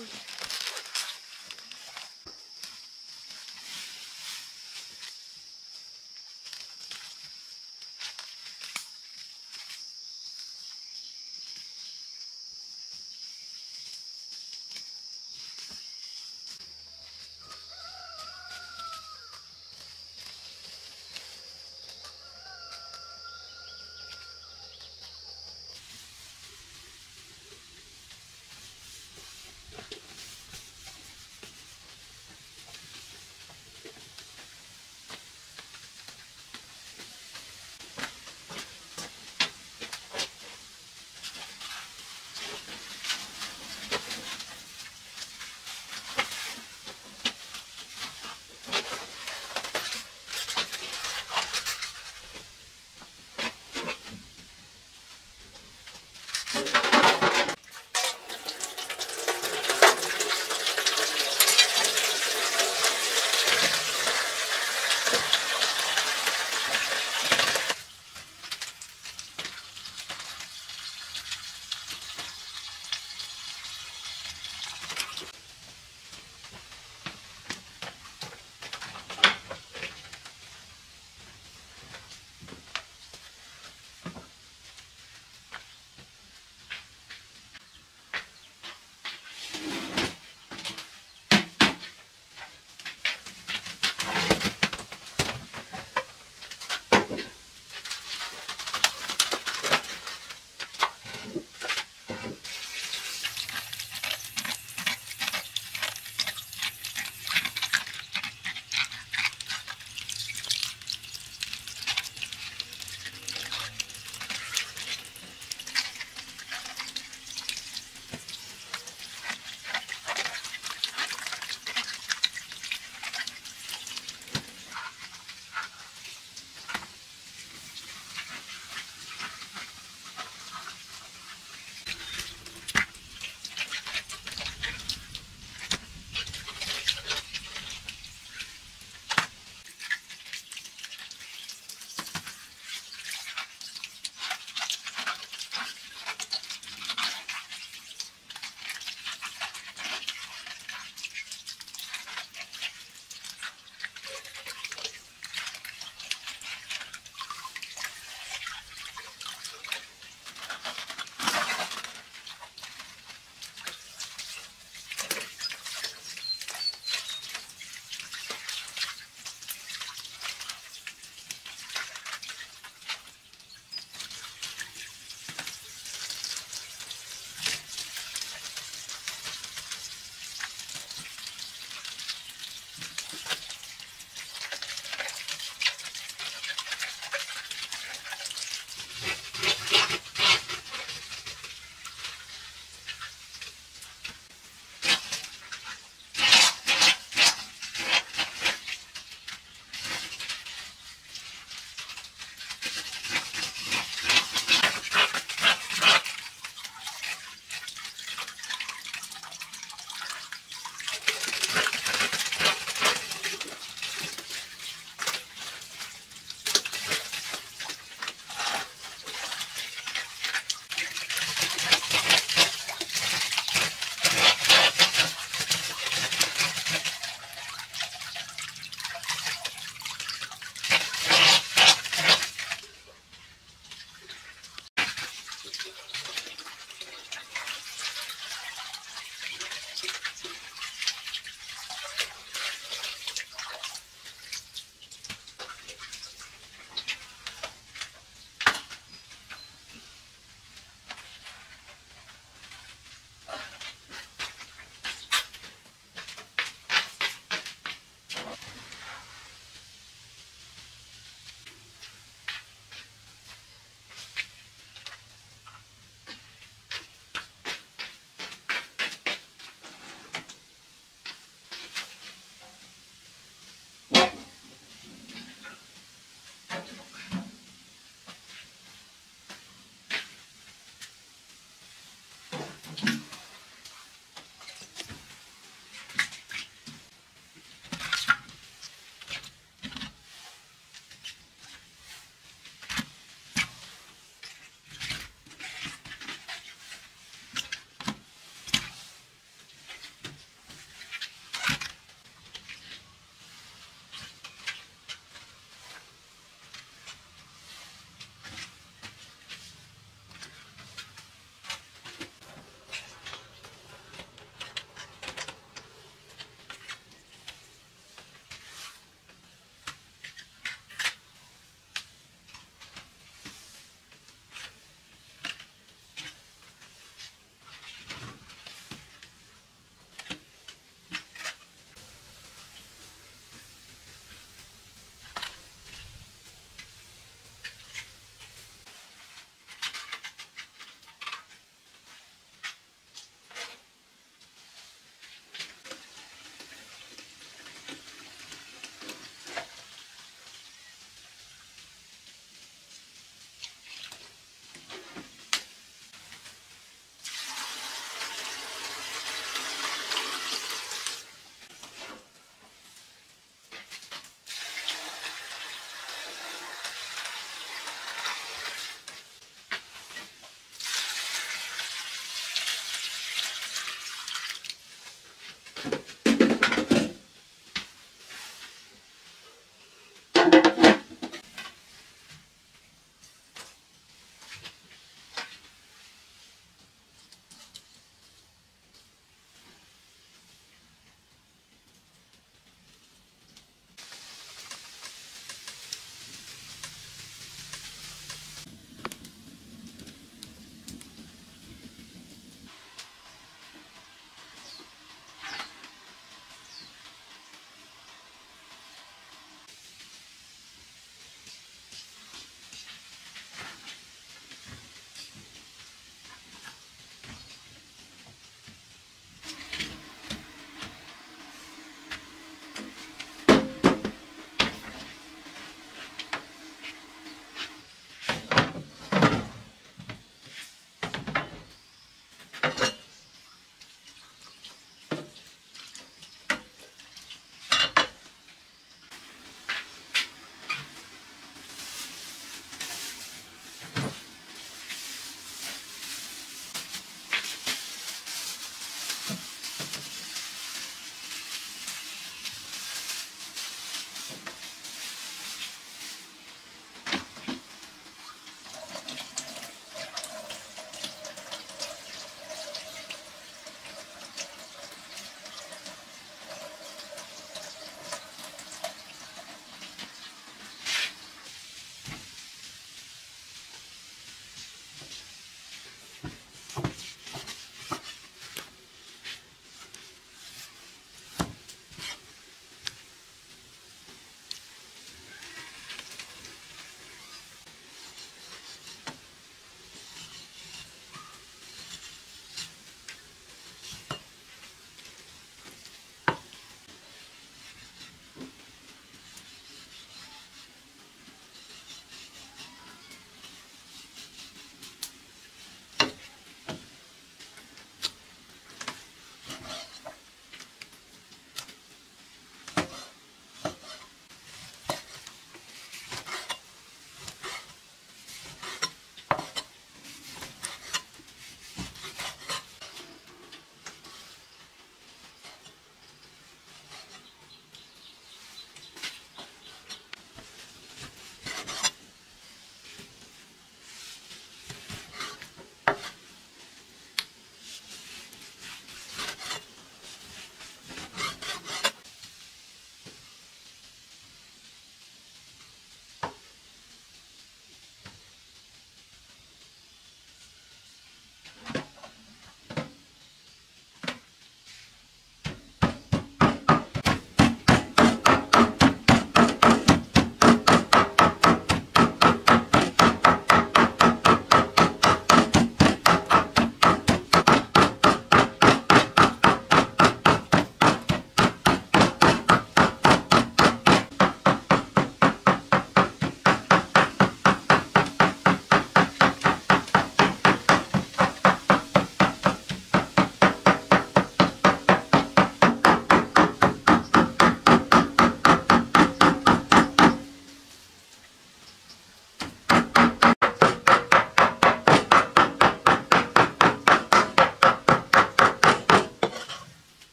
Um,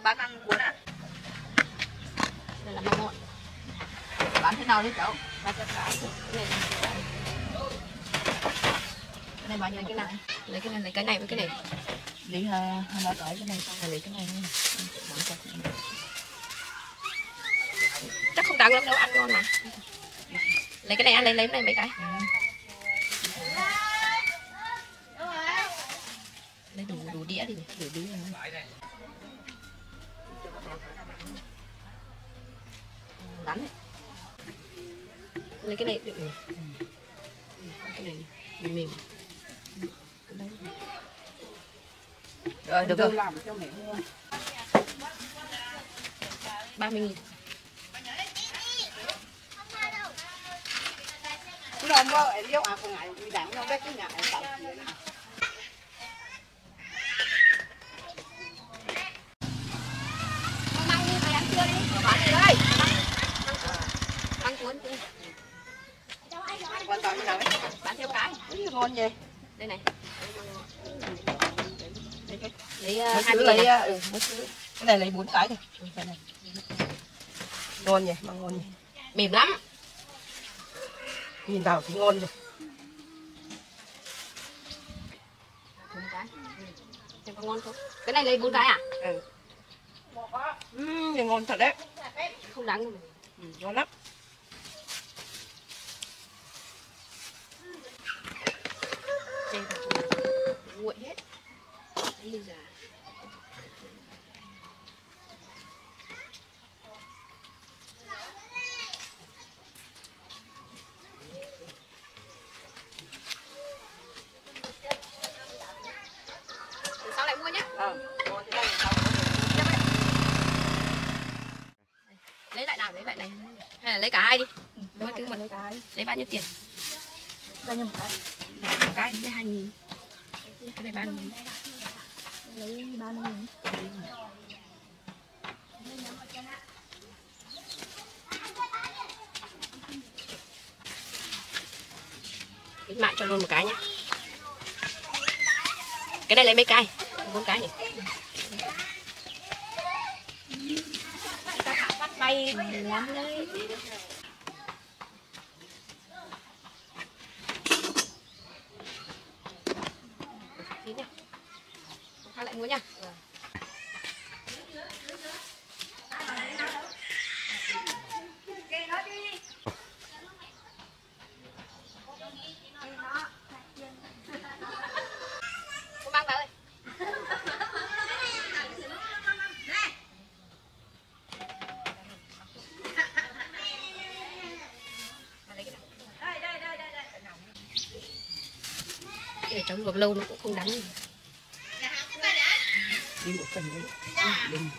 bán ăn cuốn ạ. Đây là măng ngọn bán thế nào đấy cháu Bán cho cái cái này cái bao nhiêu cái này lấy cái này, lấy cái này với cái này. Lấy hai hai ba cái cái này xong rồi lấy cái này bán cho chắc không đáng lắm đâu, ăn ngon mà. Lấy cái này ăn, lấy lấy cái này mấy cái. Lấy cái này. Được rồi cái này mềm. Mềm rồi được rồi. làm cho mẹ mua. Ba mươi nghìn. Chứ đâu có em dấu à con ngại đi đặng nó cái em tạo chuyện măng đi phải ăn chưa đi bán đi đây măng cuốn chưa quan trọng như nào ấy bán theo ngon gì đây này. Lấy mấy uh, hai lấy à? ừ, cái này lấy bốn cái thôi. Ừ, cái này. Ngon nhỉ mà ngon nhỉ. Mềm lắm. Nhìn vào thì ngon rồi cái. Xem có ngon không? Cái này lấy bốn cái à? Ừ. Nhìn ngon thật đấy. Không đáng. Đâu. ừ, ngon lắm Chê vào nguội hết Đấy, bây giờ Lần sau lại mua nhé ờ ngon thế này sao lấy lại nào lấy lại này là lấy cả hai đi. Có Lấy cứ một lấy cái lấy bao nhiêu tiền? Bao nhiêu một cái? Một cái lấy hai nghìn. Cái này ba nghìn. Lấy ba nghìn. Lấy mạng cho luôn một cái nhé cái này lấy mấy cái? Bốn cái nhỉ tay lắm đấy Tí nhá. Hai lại muối nha để cháu lâu nó cũng không đắng đi một phần đi đừng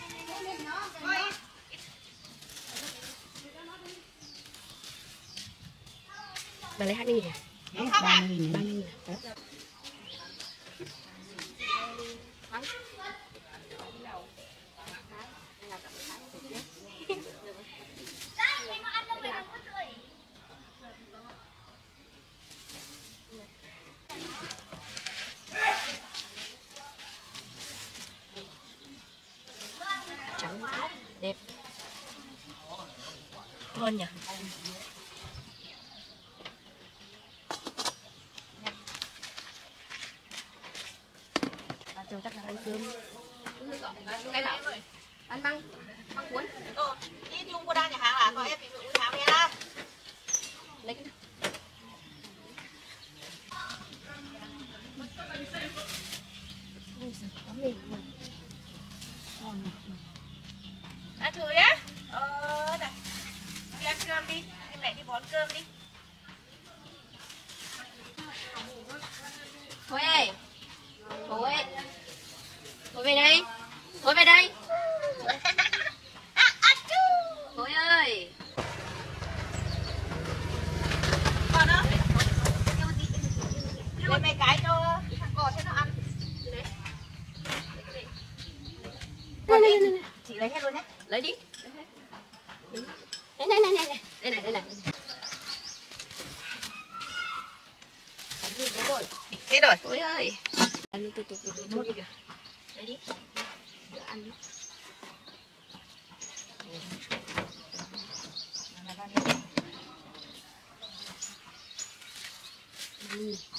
bà lấy hát đi nhỉ à? ba mươi nghìn ba mươi nghìn à? Đó. trắng đẹp ngon nhỉ? Châu chắc là ăn cơm ăn măng thế rồi ôi ơi ăn từ từ từ từ ăn. Mm-hmm.